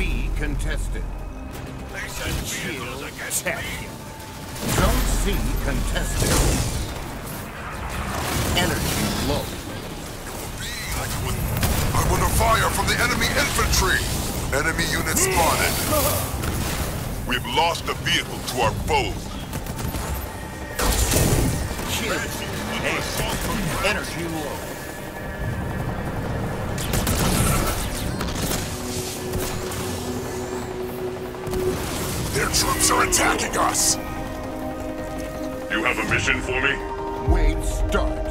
B contested. They send vehicles against Check. me. Zone C contested. Energy low. I'm under fire from the enemy infantry! Enemy unit spotted. We've lost a vehicle to our foes. Energy low. Their troops are attacking us! You have a mission for me? Wave start.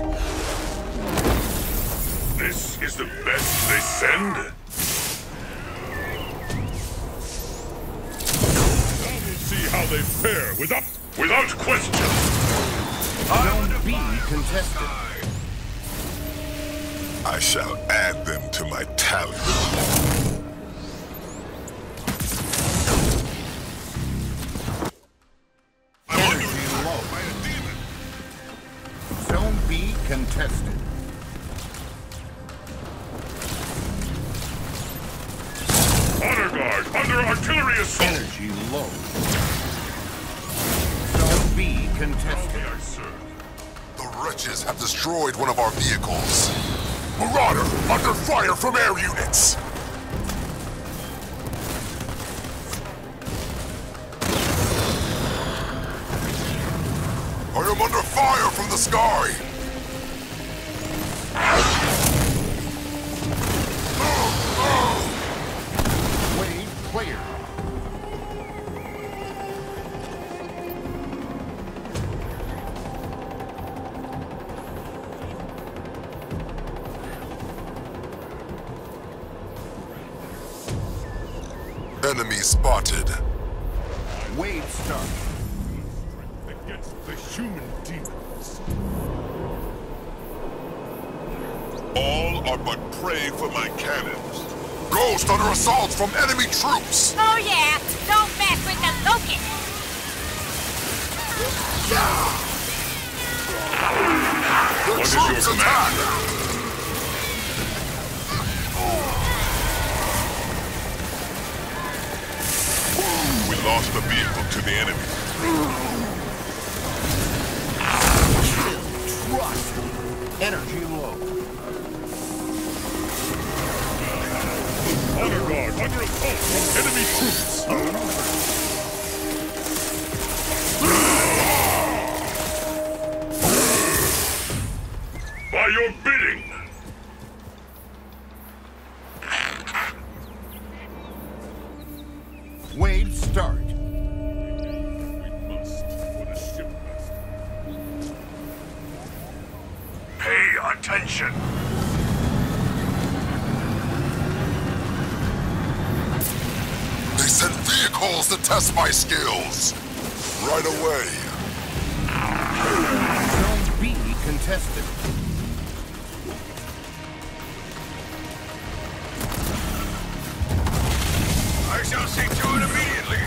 This is the best they send? Now we'll see how they fare without without question. Zone B contested. I shall add them to my tally. Contested. Honor guard under artillery assault. Energy low. Zone B contested. I serve. The wretches have destroyed one of our vehicles. Marauder, under fire from air units! I am under fire from the sky! Enemy spotted. Wave start. Against the human demons. All are but prey for my cannons. Ghost under assault from enemy troops! Oh yeah, don't mess with the locust. The What is your troops command? attack! Lost a vehicle to the enemy. Trust. Energy low. Honor guard under assault from enemy troops. By your bidding. Vehicles to test my skills. Right away. Zone B contested. I shall see to it immediately.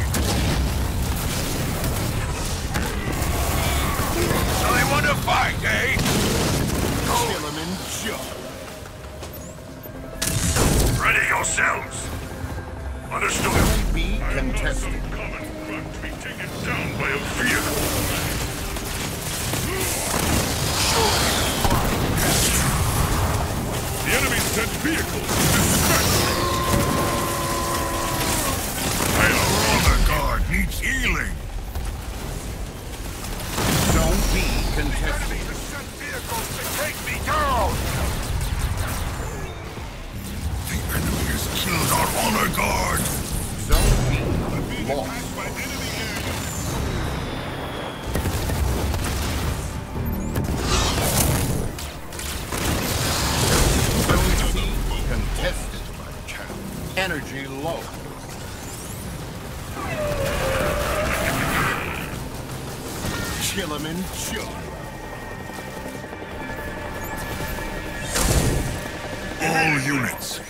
So they want to fight, eh? Kill him in jump. Ready yourselves. Understood. Zone B contested. Common grunt to be taken down by a vehicle. The enemy sent vehicles All units.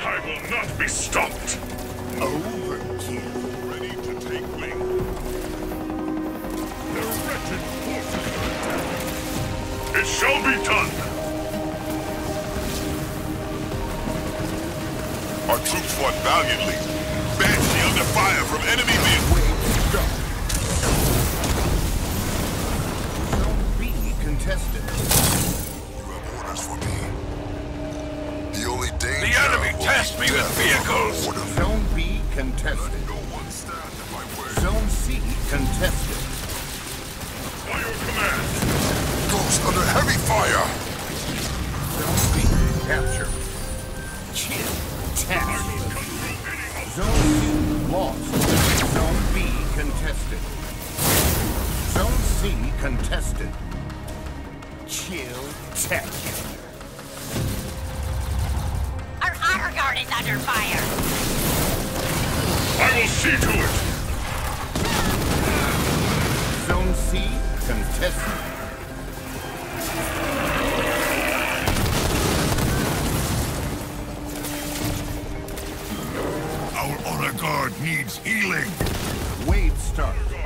I will not be stopped. Overkill. Ready to take wing. Their wretched forces are attacking. It shall be done. Our troops fought valiantly. Badly under fire from enemy vehicles. Wave start. Zone B contested. You have orders for me. The only danger. The enemy will test me with vehicles. Zone B contested. No one stand in my way. Zone C contested. By your command. Ghost under heavy fire. Zone B captured. Kill. Tap. Zone C lost. Zone B contested. Zone C contested. Kill tacular. Under fire. I will see to it. Zone C contested. Our honor guard needs healing. Wave start.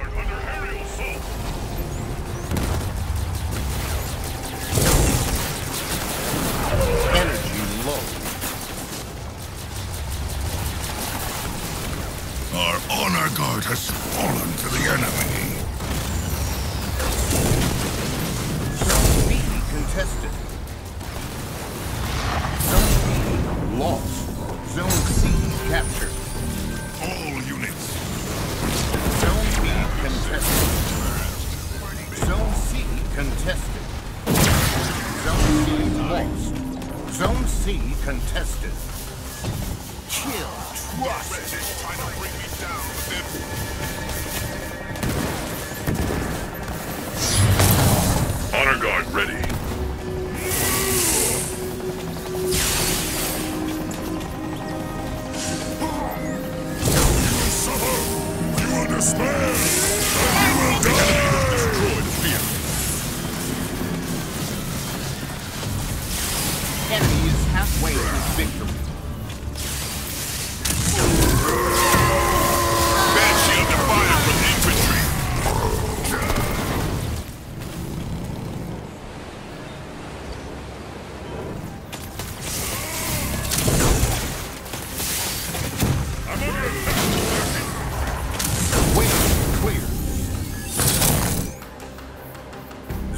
Kill trust. Trying to bring me down with them. Honor guard ready. Suffer! You will despair! You will die! Enemy is halfway to victory.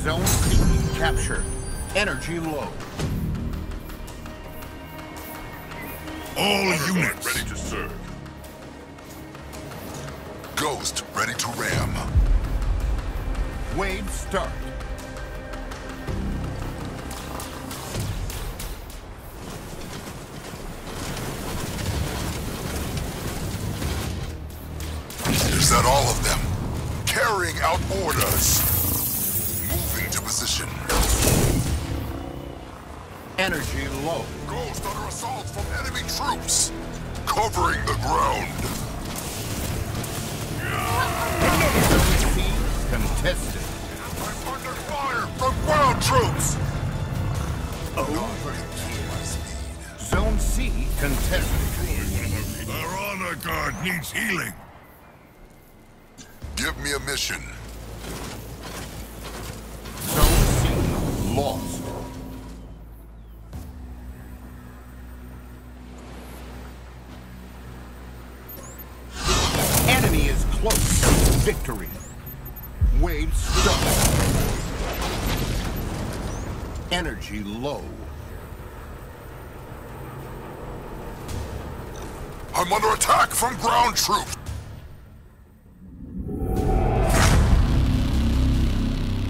Zone C captured. Energy low. All guard units. ready to serve. Ghost ready to ram. Wave start. Energy. Ghost under assault from enemy troops. Covering the ground. Zone C contested. I'm under fire from ground troops. Overkill. Zone C contested. Our honor guard needs healing. Give me a mission. Zone C lost. Close. Victory. Wave start. Energy low. I'm under attack from ground troops.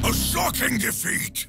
A shocking defeat.